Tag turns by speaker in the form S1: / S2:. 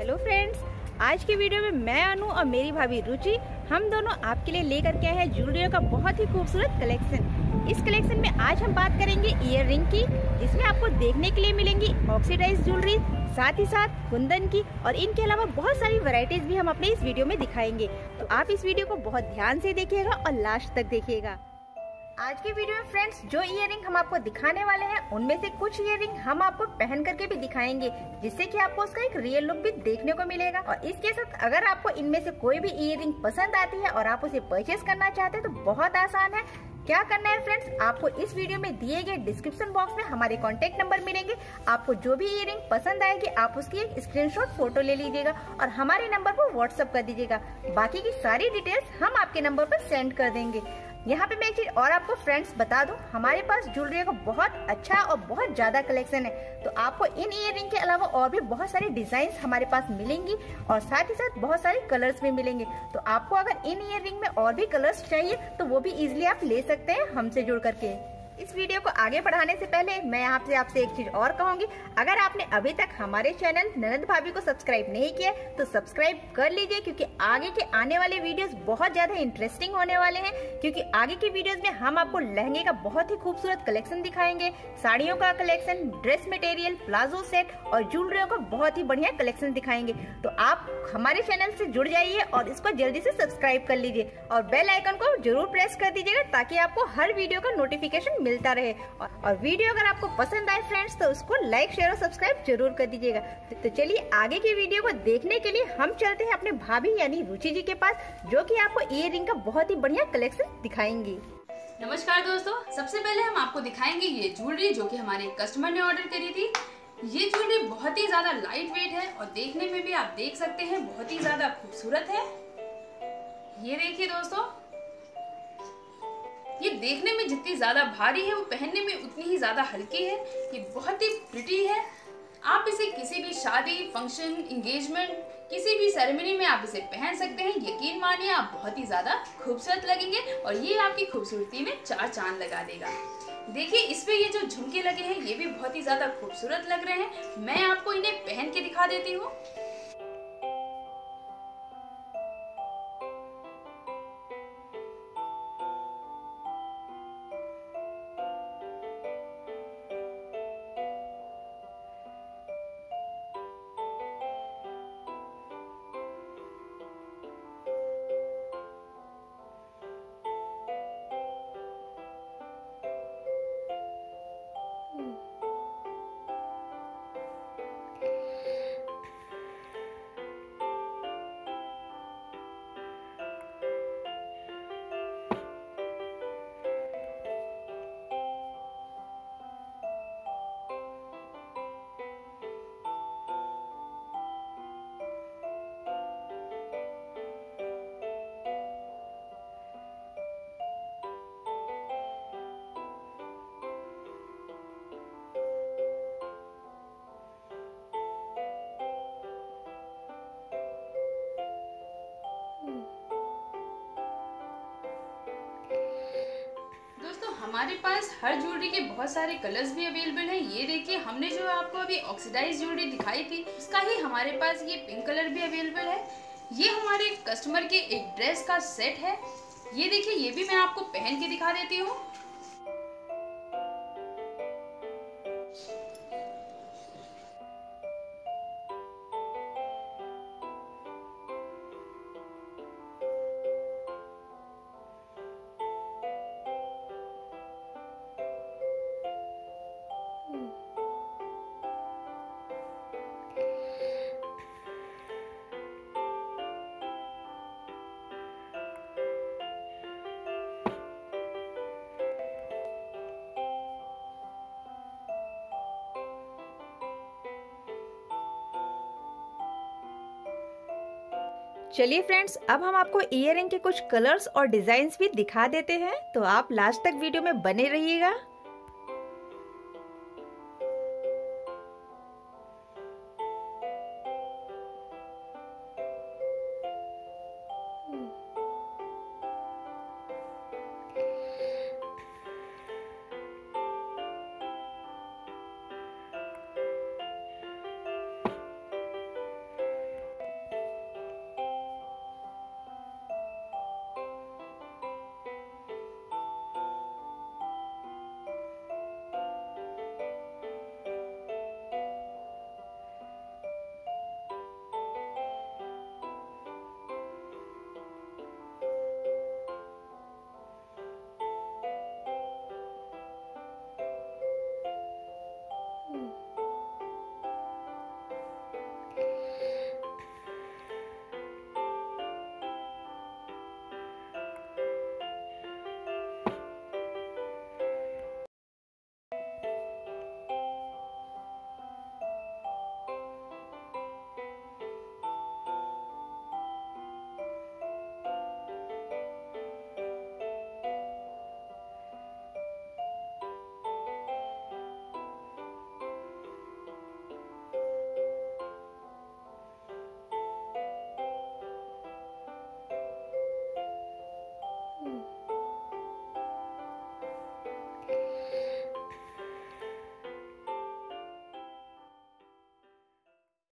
S1: Hello friends, आज की video में मैं अनु और मेरी भाभी रुचि, हम दोनों आपके लिए लेकर के आए हैं ज्वेलरी का बहुत ही खूबसूरत कलेक्शन। इस कलेक्शन में आज हम बात करेंगे ईयर रिंग की, जिसमें आपको देखने के लिए मिलेंगी ऑक्सीडाइज ज्वेलरी साथ ही साथ कुंदन की और इनके अलावा बहुत सारी वैरायटीज भी हम अपने इस वीडियो में दिखाएँगे। तो आप इस वीडियो को बहुत ध्यान से देखिएगा और लास्ट तक देखिएगा। आज की वीडियो में फ्रेंड्स जो इयर हम आपको दिखाने वाले हैं, उनमें से कुछ इयर हम आपको पहन करके भी दिखाएँगे, जिससे कि आपको उसका एक रियल लुक भी देखने को मिलेगा। और इसके साथ अगर आपको इनमें से कोई भी इयर पसंद आती है और आप उसे परचेज करना चाहते हैं तो बहुत आसान है। क्या करना है फ्रेंड्स आपको इस वीडियो में दिए गए डिस्क्रिप्शन बॉक्स में हमारे कॉन्टेक्ट नंबर मिलेंगे। आपको जो भी इयर पसंद आएगी, आप उसकी एक स्क्रीनशॉट फ़ोटो ले लीजिएगा और हमारे नंबर पर व्हाट्सअप कर दीजिएगा। बाकी की सारी डिटेल्स हम आपके नंबर पर सेंड कर देंगे। यहाँ पे मैं एक चीज़ और आपको फ्रेंड्स बता दूँ, हमारे पास ज्वेलरी का बहुत अच्छा और बहुत ज़्यादा कलेक्शन है। तो आपको इन इयर के अलावा और भी बहुत सारी डिज़ाइन हमारे पास मिलेंगी और साथ ही साथ बहुत सारे कलर्स भी मिलेंगे। तो आपको अगर इन इयर में और भी कलर्स चाहिए तो वो भी इजिली आप ले सकते हैं हमसे जुड़ करके। इस वीडियो को आगे बढ़ाने से पहले मैं आपसे आपसे एक चीज़ और कहूँगी, अगर आपने अभी तक हमारे चैनल ननद भाभी को सब्सक्राइब नहीं किया तो सब्सक्राइब कर लीजिए, क्योंकि आगे के आने वाले वीडियोस बहुत ज़्यादा इंटरेस्टिंग होने वाले हैं, क्योंकि आगे के वीडियोस में हम आपको लहंगे का बहुत ही खूबसूरत कलेक्शन दिखाएँगे, साड़ियों का collection dress material palazzo set और ज्वेलरियों का बहुत ही बढ़िया कलेक्शन दिखाएँगे। तो आप हमारे चैनल से जुड़ जाइए और इसको जल्दी से सब्सक्राइब कर लीजिए और बेल आइकन को ज़रूर प्रेस कर दीजिएगा, ताकि आपको हर वीडियो का नोटिफिकेशन मिलता रहे। और वीडियो अगर आपको पसंद आए फ्रेंड्स तो उसको लाइक शेयर और सब्सक्राइब ज़रूर कर दीजिएगा। तो चलिए आगे की वीडियो को देखने के लिए हम चलते हैं अपने भाभी यानी रुचि जी के पास, जो की आपको इयर का बहुत ही बढ़िया कलेक्शन दिखाएँगी।
S2: नमस्कार दोस्तों, सबसे पहले हम आपको दिखाएँगे ये ज्वेलरी जो कि हमारे कस्टमर ने ऑर्डर करी थी। ये ज्वेलरी बहुत ही ज़्यादा लाइट वेट है और देखने में भी आप देख सकते हैं, बहुत ही ज़्यादा खूबसूरत है। ये देखिए दोस्तों ये देखने में जितनी ज़्यादा भारी है, वो पहनने में उतनी ही ज़्यादा हल्की है। ये बहुत ही प्रिटी है। आप इसे किसी भी शादी फ़ंक्शन इंगेजमेंट किसी भी सेरेमनी में आप इसे पहन सकते हैं। यकीन मानिए, आप बहुत ही ज़्यादा खूबसूरत लगेंगे और ये आपकी खूबसूरती में चार चाँद लगा देगा। देखिए, इस पे ये जो झुमके लगे हैं, ये भी बहुत ही ज़्यादा खूबसूरत लग रहे हैं। मैं आपको इन्हें पहन के दिखा देती हूँ। हमारे पास हर ज्वेलरी के बहुत सारे कलर्स भी अवेलेबल हैं। ये देखिए, हमने जो आपको अभी ऑक्सीडाइज ज्वेलरी दिखाई थी, उसका ही हमारे पास ये पिंक कलर भी अवेलेबल है। ये हमारे कस्टमर के एक ड्रेस का सेट है। ये देखिए, ये भी मैं आपको पहन के दिखा देती हूँ।
S1: चलिए फ्रेंड्स अब हम आपको इयर के कुछ कलर्स और डिज़ाइन भी दिखा देते हैं तो आप लास्ट तक वीडियो में बने रहिएगा।